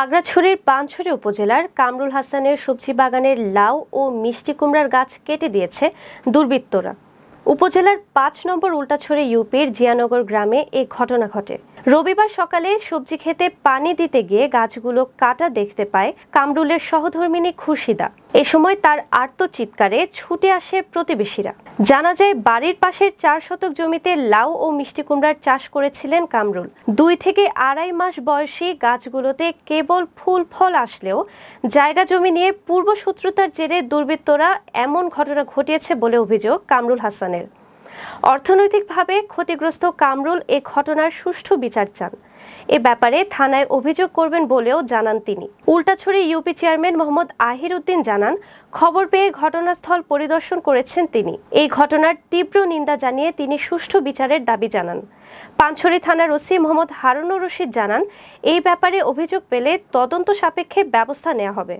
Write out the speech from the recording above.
খাগড়াছড়ির পানছড়ি উপজেলার কামরুল হাসানের সবজি বাগানের লাউ ও মিষ্টি কুমড়ার গাছ কেটে দিয়েছে দুর্বৃত্তরা। উপজেলার পাঁচ নম্বর উল্টাছড়ি ইউপির জিয়ানগর গ্রামে এই ঘটনা ঘটে। রবিবার সকালে সবজি খেতে পানি দিতে গিয়ে গাছগুলো কাটা দেখতে পায় কামরুলের সহধর্মিনী খুশিদা। এ সময় তার আর্তচিৎকারে ছুটে আসে প্রতিবেশীরা। জানা যায়, বাড়ির পাশের চার শতক জমিতে লাউ ও মিষ্টি কুমড়ার চাষ করেছিলেন কামরুল। দুই থেকে আড়াই মাস বয়সী গাছগুলোতে কেবল ফুল ফল আসলেও জায়গা জমি নিয়ে পূর্বশত্রুতার জেরে দুর্বৃত্তরা এমন ঘটনা ঘটিয়েছে বলে অভিযোগ কামরুল হাসানের। অর্থনৈতিকভাবে ক্ষতিগ্রস্ত কামরুল এ ঘটনার সুষ্ঠু বিচার চান। এ ব্যাপারে থানায় অভিযোগ করবেন বলেও জানান তিনি। উল্টাছড়ি ইউপি চেয়ারম্যান মোহাম্মদ আহির উদ্দিন জানান, খবর পেয়ে ঘটনাস্থল পরিদর্শন করেছেন তিনি। এই ঘটনার তীব্র নিন্দা জানিয়ে তিনি সুষ্ঠু বিচারের দাবি জানান। পাঁচছড়ি থানার ওসি মোহাম্মদ হারুনুর রশিদ জানান, এই ব্যাপারে অভিযোগ পেলে তদন্ত সাপেক্ষে ব্যবস্থা নেওয়া হবে।